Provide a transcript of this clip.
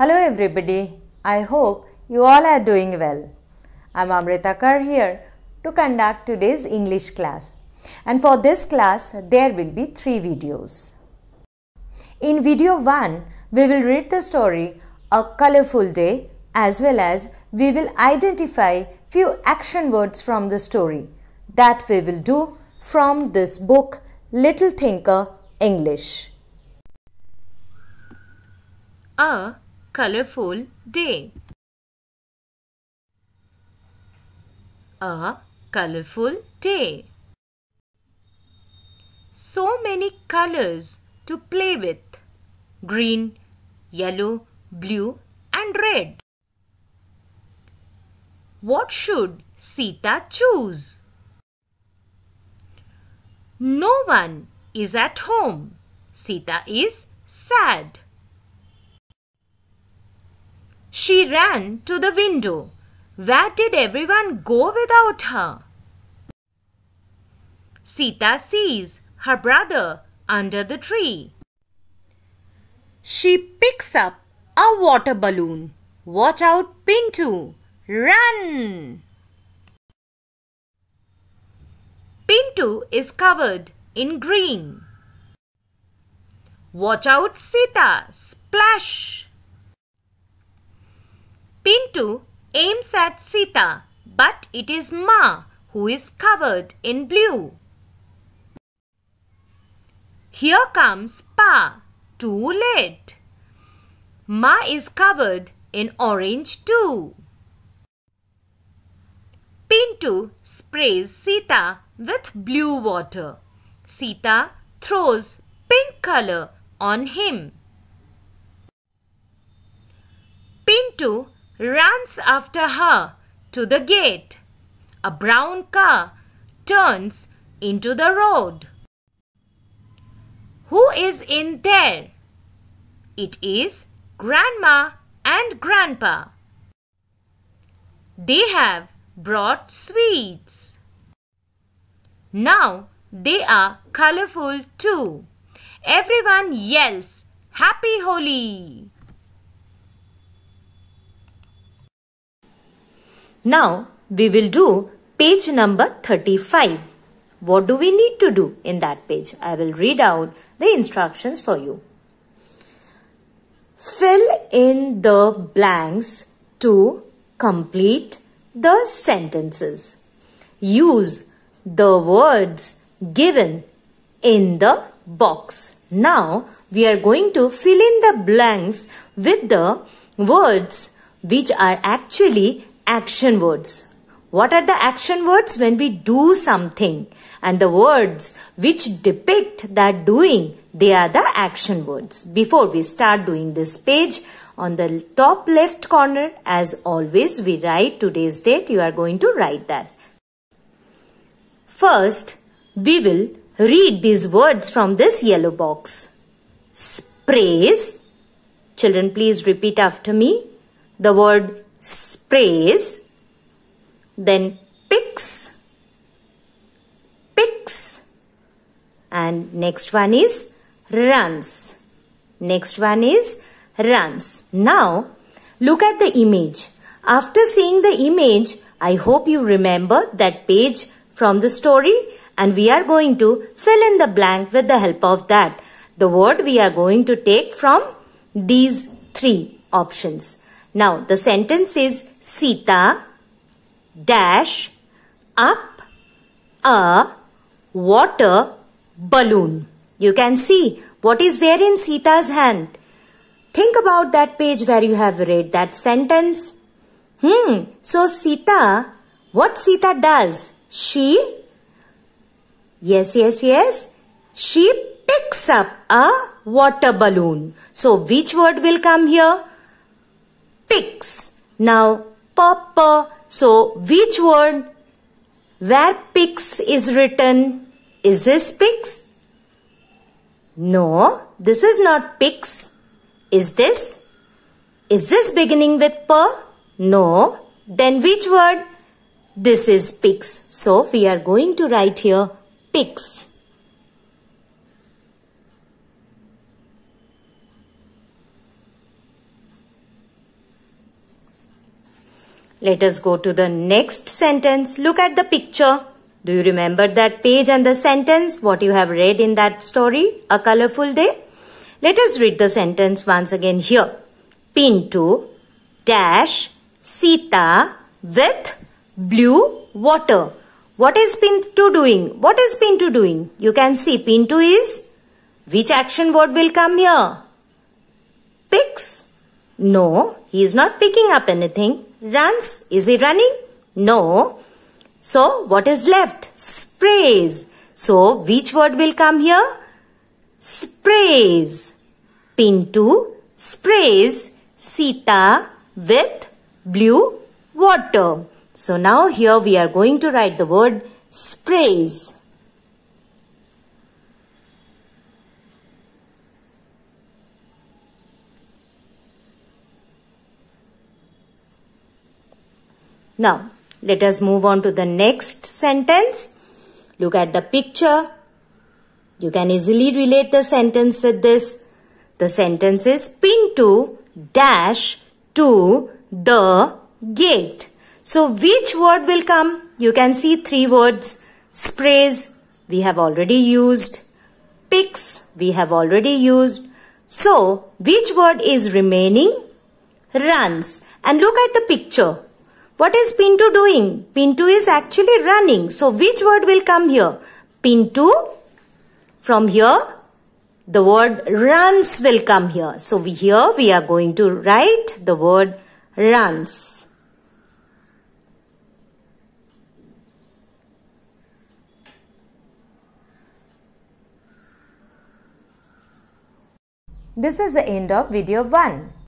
Hello everybody. I hope you all are doing well. I'm Amrita Kar here to conduct today's English class. And for this class, there will be three videos. In video 1, we will read the story A Colorful Day as well as we will identify few action words from the story that we will do from this book Little Thinker English. A colorful day. A colorful day. So many colors to play with green, yellow, blue, and red. What should Sita choose? No one is at home. Sita is sad. She ran to the window. Where did everyone go without her? Sita sees her brother under the tree. She picks up a water balloon. Watch out, Pintu! Run! Pintu is covered in green. Watch out, Sita! Splash! Pintu aims at Sita, but it is Ma who is covered in blue. Here comes Pa. Too late. Ma is covered in orange too. Pintu sprays Sita with blue water. Sita throws pink color on him. Pintu runs after her to the gate. A brown car turns into the road. Who is in there? It is Grandma and Grandpa. They have brought sweets. Now they are colorful too. Everyone yells, Happy Holi! Now we will do page number 35. What do we need to do in that page? I will read out the instructions for you. Fill in the blanks to complete the sentences. Use the words given in the box. Now we are going to fill in the blanks with the words which are actually action words. What are the action words? When we do something and the words which depict that doing, they are the action words. Before we start doing this page, on the top left corner, as always, we write today's date. You are going to write that. First, we will read these words from this yellow box. Sprays. Children, please repeat after me. The word sprays. Then picks picks. And next one is runs. Next one is runs. Now, look at the image. After seeing the image, I hope you remember that page from the story and we are going to fill in the blank with the help of that. The word we are going to take from these three options. Now, the sentence is Sita dash up a water balloon. You can see what is there in Sita's hand. Think about that page where you have read that sentence. Hmm. So Sita, what Sita does? She, yes, yes, yes. She picks up a water balloon. So which word will come here? Picks. Now, papa. So which word where Picks is written, is this Picks? No, this is not Picks. Is this? Is this beginning with P? No. Then which word? This is Picks. So we are going to write here Picks. Let us go to the next sentence. Look at the picture. Do you remember that page and the sentence? What you have read in that story? A colorful day? Let us read the sentence once again here. Pintu dash Sita with blue water. What is Pintu doing? What is Pintu doing? You can see Pintu is which action word will come here? Picks. No, he is not picking up anything. Runs. Is he running? No. So, what is left? Sprays. So, which word will come here? Sprays. Pintu sprays Sita with blue water. So, now here we are going to write the word sprays. Now, let us move on to the next sentence. Look at the picture. You can easily relate the sentence with this. The sentence is Pintu dash to the gate. So which word will come? You can see three words. Sprays we have already used. Picks we have already used. So which word is remaining? Runs. And look at the picture. What is Pintu doing? Pintu is actually running. So which word will come here? Pintu. From here, the word runs will come here. So we, here we are going to write the word runs. This is the end of video 1.